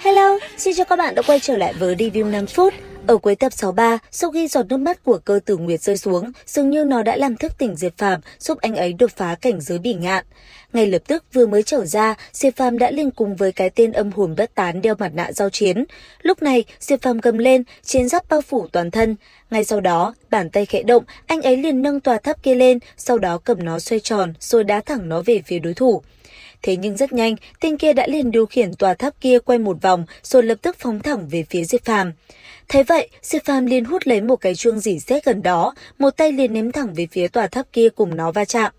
Hello, xin chào các bạn đã quay trở lại với review 5 phút. Ở cuối tập 63, sau khi giọt nước mắt của cơ tử Nguyệt rơi xuống, dường như nó đã làm thức tỉnh Diệp Phạm, giúp anh ấy đột phá cảnh giới bỉ ngạn. Ngay lập tức vừa mới trở ra, Diệp Phạm đã liên cùng với cái tên âm hồn bất tán đeo mặt nạ giao chiến. Lúc này, Diệp Phạm cầm lên, chiến giáp bao phủ toàn thân. Ngay sau đó, bàn tay khẽ động, anh ấy liền nâng tòa tháp kia lên, sau đó cầm nó xoay tròn rồi đá thẳng nó về phía đối thủ. Thế nhưng rất nhanh, tên kia đã liền điều khiển tòa tháp kia quay một vòng rồi lập tức phóng thẳng về phía Diệp Phàm. Thế vậy, Diệp Phàm liền hút lấy một cái chuông dỉ xét gần đó, một tay liền ném thẳng về phía tòa tháp kia cùng nó va chạm.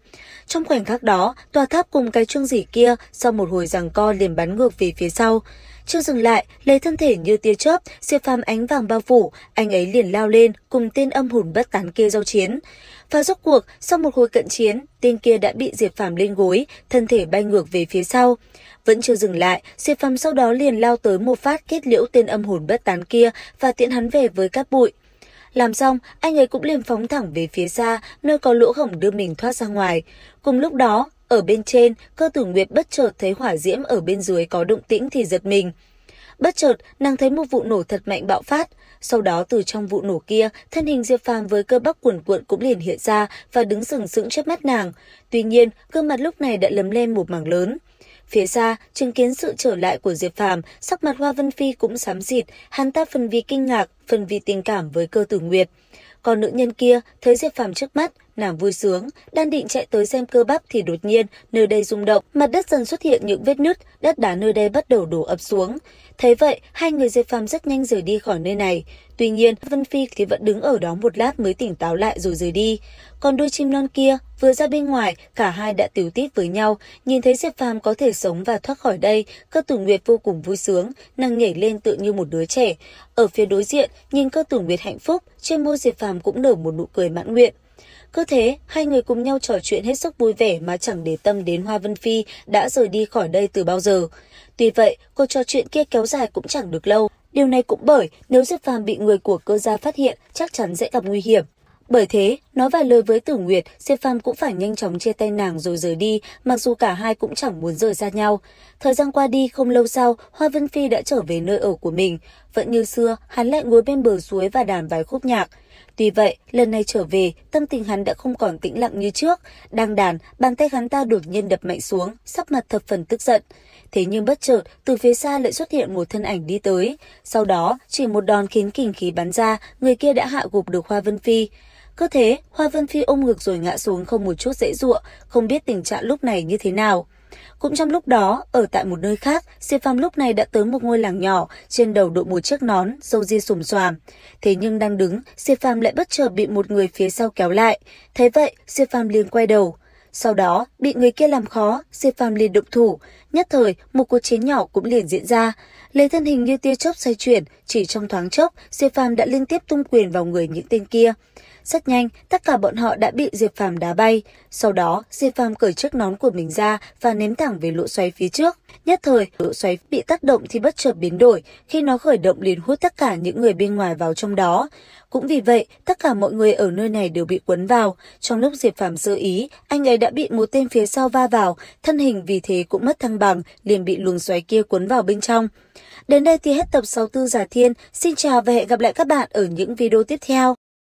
Trong khoảnh khắc đó, tòa tháp cùng cái chuông dỉ kia sau một hồi giằng co liền bắn ngược về phía sau. Chưa dừng lại, lấy thân thể như tia chớp, Diệp Phàm ánh vàng bao phủ, anh ấy liền lao lên cùng tên âm hồn bất tán kia giao chiến. Và rốt cuộc, sau một hồi cận chiến, tên kia đã bị Diệp Phàm lên gối, thân thể bay ngược về phía sau. Vẫn chưa dừng lại, Diệp Phàm sau đó liền lao tới một phát kết liễu tên âm hồn bất tán kia và tiện hắn về với cát bụi. Làm xong, anh ấy cũng liền phóng thẳng về phía xa, nơi có lỗ hổng đưa mình thoát ra ngoài. Cùng lúc đó, ở bên trên, cơ tử Nguyệt bất chợt thấy hỏa diễm ở bên dưới có động tĩnh thì giật mình. Bất chợt, nàng thấy một vụ nổ thật mạnh bạo phát. Sau đó từ trong vụ nổ kia, thân hình Diệp Phàm với cơ bắp cuồn cuộn cũng liền hiện ra và đứng sừng sững trước mắt nàng. Tuy nhiên, gương mặt lúc này đã lấm lên một mảng lớn. Phía xa, chứng kiến sự trở lại của Diệp Phàm, sắc mặt Hoa Vân Phi cũng xám xịt, hắn ta phần vì kinh ngạc, phần vì tình cảm với cơ tử Nguyệt. Còn nữ nhân kia, thấy Diệp Phàm trước mắt, nàng vui sướng, đang định chạy tới xem cơ bắp thì đột nhiên, nơi đây rung động, mặt đất dần xuất hiện những vết nứt, đất đá nơi đây bắt đầu đổ ập xuống. Thấy vậy, hai người Diệp Phàm rất nhanh rời đi khỏi nơi này. Tuy nhiên, Vân Phi thì vẫn đứng ở đó một lát mới tỉnh táo lại rồi rời đi. Còn đôi chim non kia, vừa ra bên ngoài, cả hai đã tiểu tít với nhau, nhìn thấy Diệp Phàm có thể sống và thoát khỏi đây, cơ tử Nguyệt vô cùng vui sướng, nàng nhảy lên tự như một đứa trẻ. Ở phía đối diện, nhìn cơ tử Nguyệt hạnh phúc, trên môi Diệp Phàm cũng nở một nụ cười mãn nguyện. Cứ thế, hai người cùng nhau trò chuyện hết sức vui vẻ mà chẳng để tâm đến Hoa Vân Phi đã rời đi khỏi đây từ bao giờ. Tuy vậy, cuộc trò chuyện kia kéo dài cũng chẳng được lâu. Điều này cũng bởi nếu Diệp Phàm bị người của cơ gia phát hiện, chắc chắn sẽ gặp nguy hiểm. Bởi thế, nói vài lời với Tử Nguyệt, Diệp Phàm cũng phải nhanh chóng chia tay nàng rồi rời đi, mặc dù cả hai cũng chẳng muốn rời xa nhau. Thời gian qua đi không lâu sau, Hoa Vân Phi đã trở về nơi ở của mình. Vẫn như xưa, hắn lại ngồi bên bờ suối và đàn vài khúc nhạc. Tuy vậy, lần này trở về, tâm tình hắn đã không còn tĩnh lặng như trước. Đang đàn, bàn tay hắn ta đột nhiên đập mạnh xuống, sắp mặt thập phần tức giận. Thế nhưng bất chợt, từ phía xa lại xuất hiện một thân ảnh đi tới. Sau đó, chỉ một đòn khiến kình khí bắn ra, người kia đã hạ gục được Hoa Vân Phi. Cứ thế, Hoa Vân Phi ôm ngực rồi ngã xuống không một chút dễ dụa, không biết tình trạng lúc này như thế nào. Cũng trong lúc đó, ở tại một nơi khác, Siêu Phàm lúc này đã tới một ngôi làng nhỏ, trên đầu đội một chiếc nón, râu ria sùm xoàm. Thế nhưng đang đứng, Siêu Phàm lại bất chợt bị một người phía sau kéo lại. Thế vậy, Siêu Phàm liền quay đầu. Sau đó, bị người kia làm khó, Siêu Phàm liền động thủ. Nhất thời, một cuộc chiến nhỏ cũng liền diễn ra. Lấy thân hình như tia chớp xoay chuyển, chỉ trong thoáng chốc, Siêu Phàm đã liên tiếp tung quyền vào người những tên kia. Rất nhanh, tất cả bọn họ đã bị Diệp Phàm đá bay. Sau đó, Diệp Phàm cởi chiếc nón của mình ra và ném thẳng về lỗ xoáy phía trước. Nhất thời, lỗ xoáy bị tác động thì bất chợt biến đổi, khi nó khởi động liền hút tất cả những người bên ngoài vào trong đó. Cũng vì vậy, tất cả mọi người ở nơi này đều bị cuốn vào. Trong lúc Diệp Phàm sơ ý, anh ấy đã bị một tên phía sau va vào, thân hình vì thế cũng mất thăng bằng, liền bị luồng xoáy kia cuốn vào bên trong. Đến đây thì hết tập 64 Giả Thiên. Xin chào và hẹn gặp lại các bạn ở những video tiếp theo.